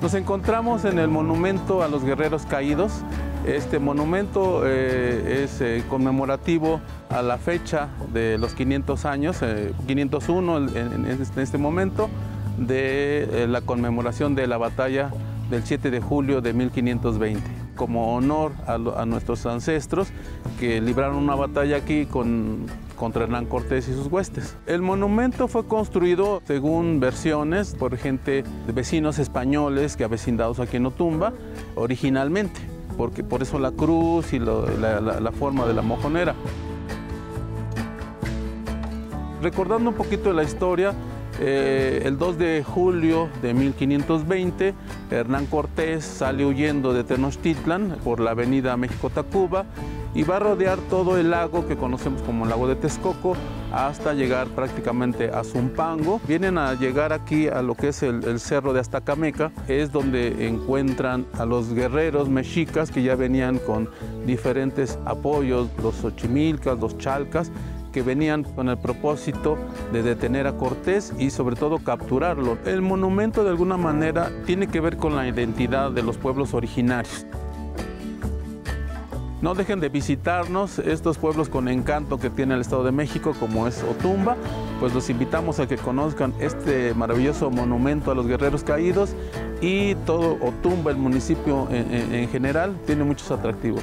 Nos encontramos en el monumento a los guerreros caídos. Este monumento eh, es eh, conmemorativo a la fecha de los 500 años, 501 en, este, este momento, de la conmemoración de la batalla del 7 de julio de 1520, como honor a nuestros ancestros que libraron una batalla aquí con contra Hernán Cortés y sus huestes. El monumento fue construido, según versiones, por gente de vecinos españoles que avecindados aquí en Otumba originalmente, porque por eso la cruz y la, forma de la mojonera. Recordando un poquito de la historia, eh, el 2 de julio de 1520, Hernán Cortés sale huyendo de Tenochtitlan por la avenida México-Tacuba y va a rodear todo el lago que conocemos como el lago de Texcoco hasta llegar prácticamente a Zumpango. Vienen a llegar aquí a lo que es el, cerro de Astacameca, es donde encuentran a los guerreros mexicas que ya venían con diferentes apoyos, los ochimilcas, los chalcas, que venían con el propósito de detener a Cortés y sobre todo capturarlo. El monumento de alguna manera tiene que ver con la identidad de los pueblos originarios. No dejen de visitarnos estos pueblos con encanto que tiene el Estado de México, como es Otumba. Pues los invitamos a que conozcan este maravilloso monumento a los guerreros caídos y todo Otumba, el municipio en, en general, tiene muchos atractivos.